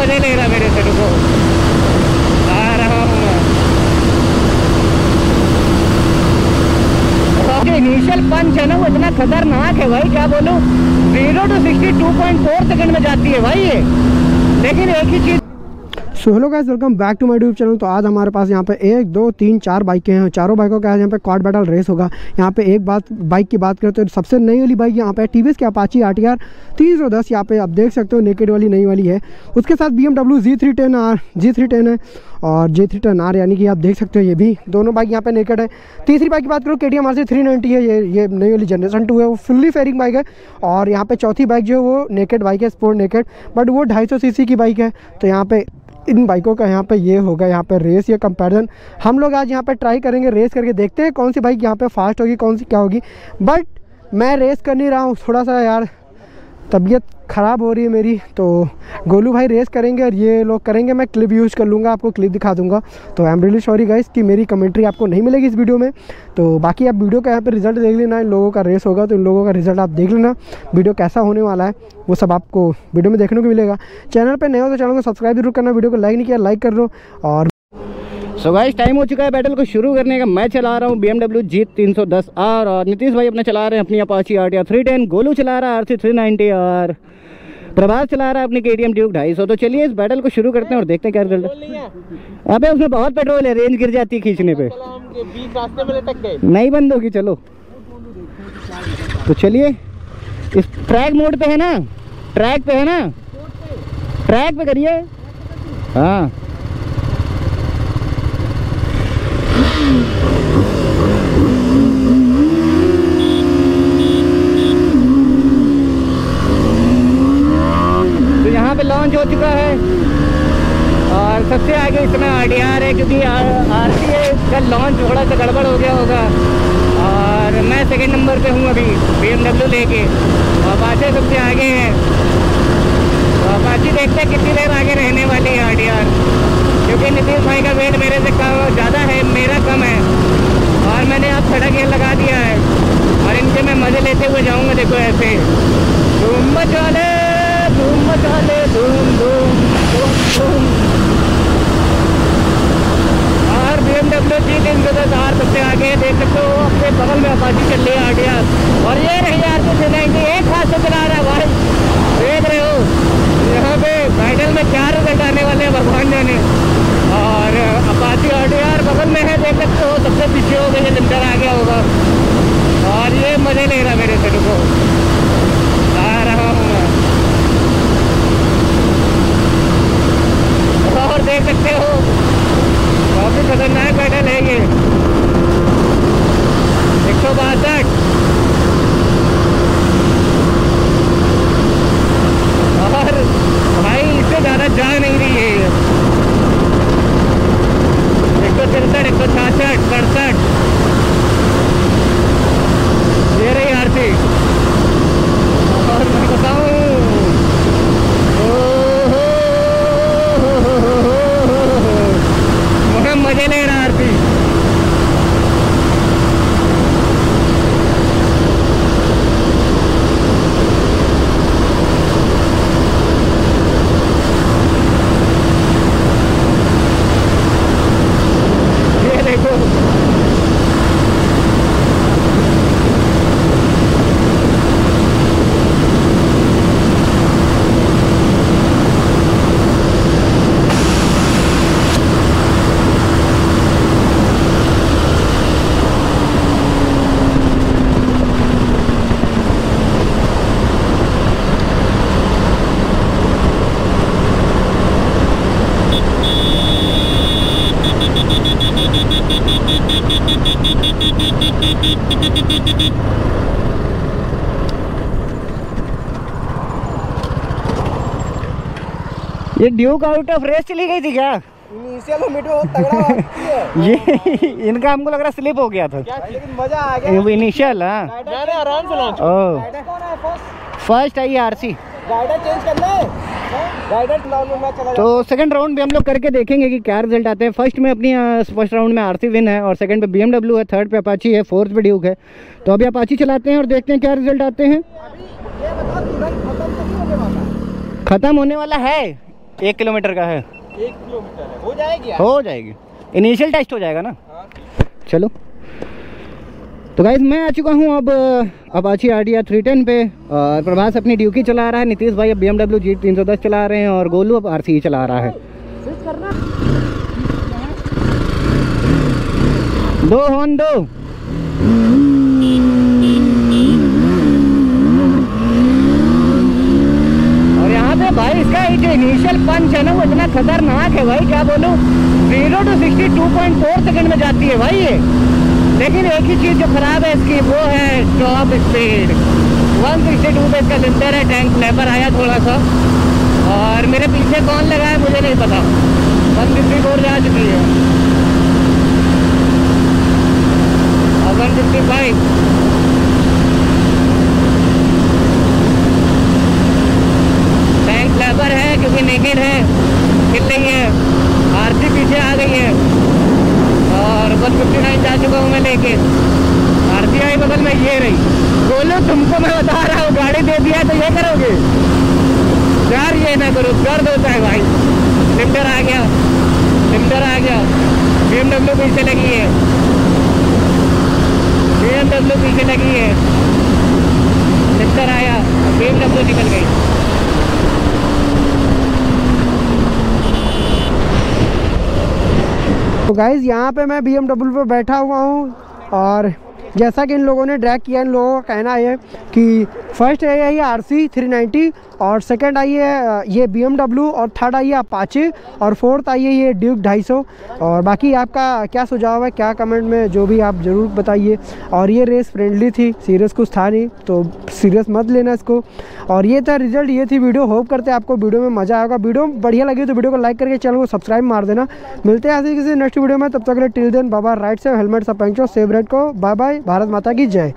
मज़े ले रहा मेरे से रुको आ रहा हूँ मैं इनिशियल पंच है ना वो इतना खतरनाक है भाई क्या बोलूँ zero to sixty two point four second में जाती है भाई ये लेकिन एक ही चीज़ so hello guys welcome back to my YouTube channel तो आज हमारे पास यहाँ पे एक, दो, तीन, चार बाइकें हैं। चारों बाइकों का आज यहाँ पे क्वाड बैटल रेस होगा। यहाँ पे एक बात बाइक की बात करते हैं तो सबसे नई वाली बाइक यहाँ पे टी वी एस की अपाची आर टी आर तीन सौ दस। यहाँ पे आप देख सकते हो नेकेड वाली, नई वाली है। उसके साथ B M W G three ten R G three ten है। और जे थ्री टेन आर यानी कि आप देख सकते हो, ये भी दोनों बाइक यहाँ पे नेकेड है। तीसरी बाइक की बात करो K T M R C three ninety है। ये ये नई वाली जनरेशन टू है। वो फुल्ली फेयरिंग बाइक है। और यहाँ पे चौथी बाइक जो है, वो नेकेड बाइक है स्पोर्ट नेकेड बट वो ढाई सौ सी सी की बाइक है। तो यहाँ पे इन बाइकों का यहाँ पे ये होगा, यहाँ पे रेस, या कंपैरिजन हम लोग आज यहाँ पे ट्राई करेंगे रेस करके, देखते हैं कौन सी बाइक यहाँ पे फास्ट होगी, कौन सी क्या होगी। बट मैं रेस कर नहीं रहा हूँ, थोड़ा सा यार तबीयत ख़राब हो रही है मेरी तो गोलू भाई रेस करेंगे और ये लोग करेंगे, मैं क्लिप यूज़ कर लूँगा, आपको क्लिप दिखा दूँगा। तो I am really sorry guys कि मेरी कमेंट्री आपको नहीं मिलेगी इस वीडियो में। तो बाकी आप वीडियो का यहाँ पर रिज़ल्ट देख लेना, इन लोगों का रेस होगा तो इन लोगों का रिज़ल्ट आप देख लेना। वीडियो कैसा होने वाला है, वो सब आपको वीडियो में देखने को मिलेगा। चैनल पर नए हो तो चैनल को सब्सक्राइब ज़रूर करना वीडियो को लाइक नहीं किया लाइक कर लो और सो गाइस टाइम हो चुका है बैटल को शुरू करने का। मैं चला रहा हूँ बी एमडब्ल्यू जी तीन सौ दस आर और नीतीश भाई अपने चला रहे हैं अपनी Apache R T R three ten Golu चला रहा है आर सी थ्री नाइन्टी और प्रभास चला रहा है अपनी के टी एम ड्यूक ढाई सौ। तो चलिए इस बैटल को शुरू करते हैं और देखते हैं क्या रिज़ल्ट अबे उसमें बहुत पेट्रोल है रेंज गिर जाती है खींचने पे। नहीं बंद होगी चलो। तो चलिए इस ट्रैक मोड पे है ना? ट्रैक पे है ना? ट्रैक पे करिए। हाँ तो यहाँ पे लॉन्च हो चुका है। और सबसे आगे इसमें आर डी आर है, क्योंकि आर सी का लॉन्च थोड़ा सा गड़बड़ हो गया होगा। और मैं सेकंड नंबर पे हूँ अभी बी एम डब्ल्यू लेके। और अपाचे सबसे आगे हैं। तो अपाची देखते हैं कितनी देर आगे रहने वाली है आर डी आर क्योंकि नीतीश भाई का वेट मेरे से कम ज़्यादा है मेरा कम है और मैंने अब सड़क ये लगा दिया है। और इनसे मैं मज़े लेते हुए जाऊँगा, देखो ऐसे। धूम मचा ले, धूम मचा ले, धूम धूम। ये ड्यूक आउट ऑफ़ रेस चली गई थी क्या? इनिशियल में बहुत तगड़ा है। ये इनका हमको लग रहा स्लिप हो गया था। लेकिन मज़ा आ गया। इनिशियल हाँ। आराम से लॉन्च ओ। राइडर कौन है फ़र्स्ट फ़र्स्ट आई आरसी राइडर चेंज करना है? चला तो सेकंड राउंड भी हम लोग करके देखेंगे कि क्या रिज़ल्ट आते हैं। फ़र्स्ट में अपनी फ़र्स्ट राउंड में आरसी विन है और सेकंड पे बीएमडब्ल्यू है थर्ड पे अपाची है फोर्थ पे ड्यूक है। तो अभी अपाची चलाते हैं और देखते हैं क्या रिज़ल्ट आते हैं। ये बता तुरंत खत्म तो नहीं होने वाला? खत्म होने वाला है। एक किलोमीटर का है। एक किलोमीटर है। हो जाएगी हो जाएगी। इनिशियल टेस्ट हो जाएगा ना? हाँ चलो। तो गाइज़ मैं आ चुका हूँ अब अब Apache R T R three ten पे और प्रभास अपनी ड्यूकी चला रहा है नीतीश भाई अब बी एमडब्ल्यू जी तीन सौ दस चला रहे हैं और गोलू अब आर सी चला रहा है। दो हॉन दो और यहाँ पे भाई इसका ये जो इनिशियल पंच है ना, वो इतना खतरनाक है भाई, क्या बोलूँ? Zero to sixty two point four second में जाती है भाई ये। लेकिन एक ही चीज़ जो खराब है इसकी, वो है टॉप स्पीड 162 पे इसका लिमिटर है टैंक लेबर आया थोड़ा सा और मेरे पीछे कौन लगा है, मुझे नहीं पता। वन फिफ्टी फोर जा चुकी है। और one fifty five tank flapper है क्योंकि नेकेड है हिल रही है आरसी पीछे आ गई है और वन फिफ्टी नाइन जा चुका हूँ मैं लेके आरसी ये रही बोलो, तुमको मैं बता रहा हूँ, गाड़ी दे दिया तो ये करोगे? यार, ये ना करो, दर्द होता है भाई। लिफ्टर आ गया लिफ्टर आ गया। बी एमडब्ल्यू पीछे लगी है। बी एमडब्ल्यू पीछे लगी है। लिफ्टर आया बी एमडब्ल्यू निकल गई। तो गाइज़ यहाँ पे मैं बी पे बैठा हुआ हूँ और जैसा कि इन लोगों ने ड्रैग किया, इन लोगों का कहना है कि फ़र्स्ट आई है यही आर सी थ्री नाइन्टी और सेकंड आई है ये बी एम डब्ल्यू और थर्ड आई है अपाचे और फोर्थ आई है ये ड्यूक 250 और बाकी आपका क्या सुझाव है, क्या कमेंट में जो भी आप ज़रूर बताइए। और ये रेस फ्रेंडली थी सीरियस कुछ था नहीं तो सीरियस मत लेना इसको। और ये था रिज़ल्ट ये थी वीडियो होप करते आपको वीडियो में मज़ा आएगा। वीडियो बढ़िया लगी तो वीडियो को लाइक करके चैनल को सब्सक्राइब मार देना। मिलते हैं ऐसे किसी नेक्स्ट वीडियो में। तब तक टिल देन बाबा राइट से हेलमेट सब पहचो सेव रेड को। बाय बाय भारत माता की जय।